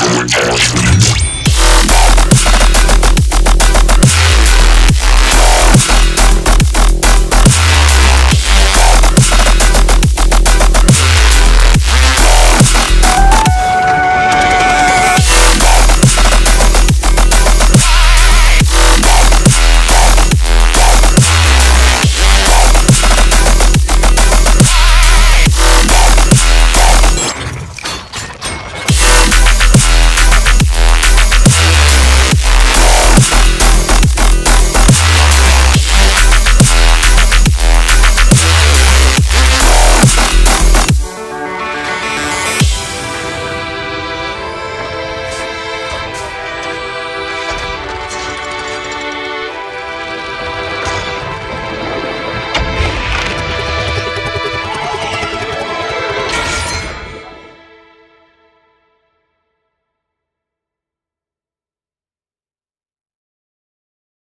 physical attachment.